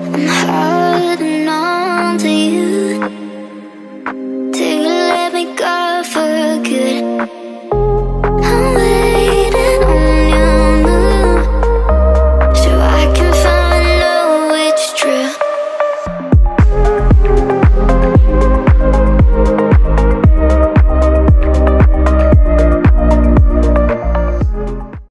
holding on to you. Till you let me go.